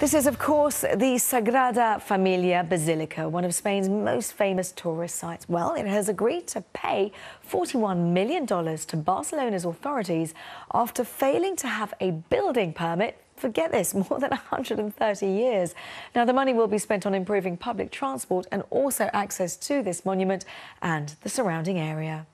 This is, of course, the Sagrada Familia Basilica, one of Spain's most famous tourist sites. Well, it has agreed to pay $41 million to Barcelona's authorities after failing to have a building permit forget this, more than 130 years. Now, the money will be spent on improving public transport and also access to this monument and the surrounding area.